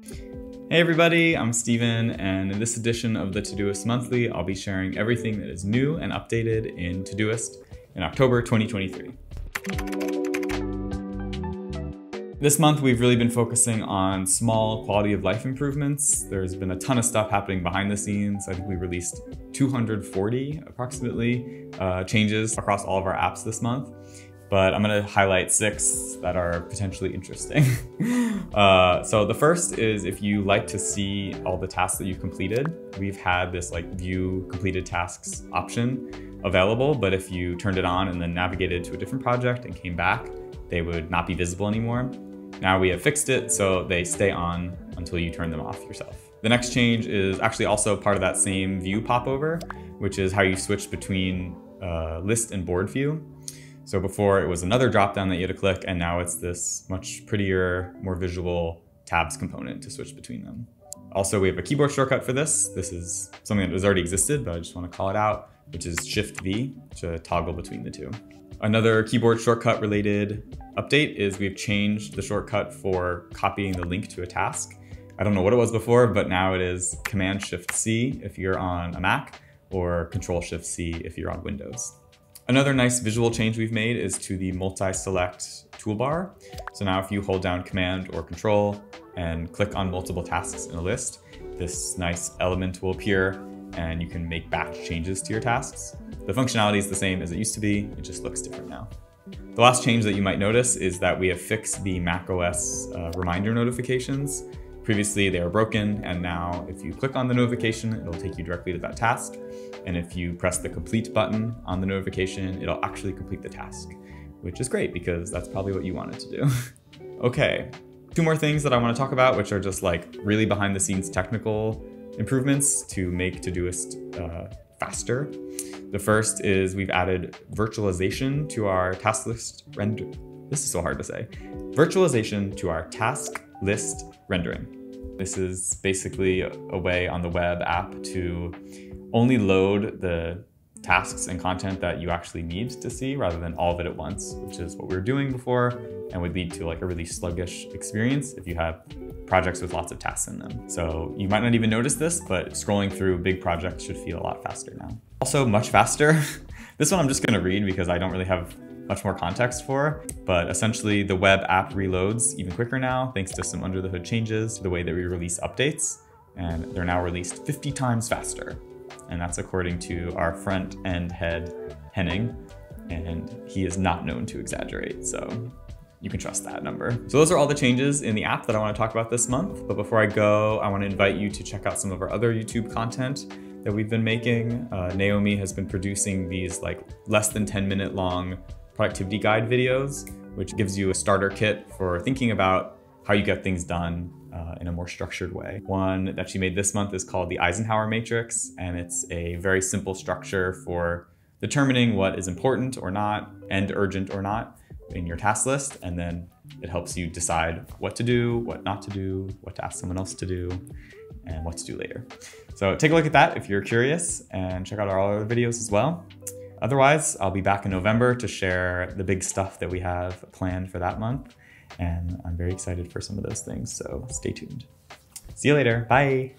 Hey everybody, I'm Steven, and in this edition of the Todoist Monthly, I'll be sharing everything that is new and updated in Todoist in October 2023. This month, we've really been focusing on small quality of life improvements. There's been a ton of stuff happening behind the scenes. I think we released 240 approximately uh, changes across all of our apps this month but I'm gonna highlight six that are potentially interesting. uh, so the first is if you like to see all the tasks that you've completed, we've had this like view completed tasks option available, but if you turned it on and then navigated to a different project and came back, they would not be visible anymore. Now we have fixed it so they stay on until you turn them off yourself. The next change is actually also part of that same view popover, which is how you switch between uh, list and board view. So before it was another dropdown that you had to click, and now it's this much prettier, more visual tabs component to switch between them. Also, we have a keyboard shortcut for this. This is something that has already existed, but I just want to call it out, which is Shift V to toggle between the two. Another keyboard shortcut related update is we've changed the shortcut for copying the link to a task. I don't know what it was before, but now it is Command Shift C if you're on a Mac or Control Shift C if you're on Windows. Another nice visual change we've made is to the multi-select toolbar. So now if you hold down Command or Control and click on multiple tasks in a list, this nice element will appear and you can make batch changes to your tasks. The functionality is the same as it used to be, it just looks different now. The last change that you might notice is that we have fixed the macOS uh, reminder notifications. Previously they were broken and now if you click on the notification, it'll take you directly to that task. And if you press the complete button on the notification, it'll actually complete the task, which is great because that's probably what you wanted to do. okay, two more things that I want to talk about, which are just like really behind the scenes technical improvements to make Todoist uh, faster. The first is we've added virtualization to our task list render. This is so hard to say. Virtualization to our task list rendering. This is basically a way on the web app to only load the tasks and content that you actually need to see rather than all of it at once, which is what we were doing before and would lead to like a really sluggish experience if you have projects with lots of tasks in them. So you might not even notice this, but scrolling through big projects should feel a lot faster now. Also much faster. this one I'm just gonna read because I don't really have much more context for, but essentially the web app reloads even quicker now thanks to some under the hood changes the way that we release updates, and they're now released 50 times faster and that's according to our front end head, Henning, and he is not known to exaggerate, so you can trust that number. So those are all the changes in the app that I wanna talk about this month, but before I go, I wanna invite you to check out some of our other YouTube content that we've been making. Uh, Naomi has been producing these like less than 10 minute long productivity guide videos, which gives you a starter kit for thinking about how you get things done uh, in a more structured way. One that she made this month is called the Eisenhower Matrix, and it's a very simple structure for determining what is important or not and urgent or not in your task list. And then it helps you decide what to do, what not to do, what to ask someone else to do, and what to do later. So take a look at that if you're curious and check out our other videos as well. Otherwise, I'll be back in November to share the big stuff that we have planned for that month. And I'm very excited for some of those things, so stay tuned. See you later. Bye.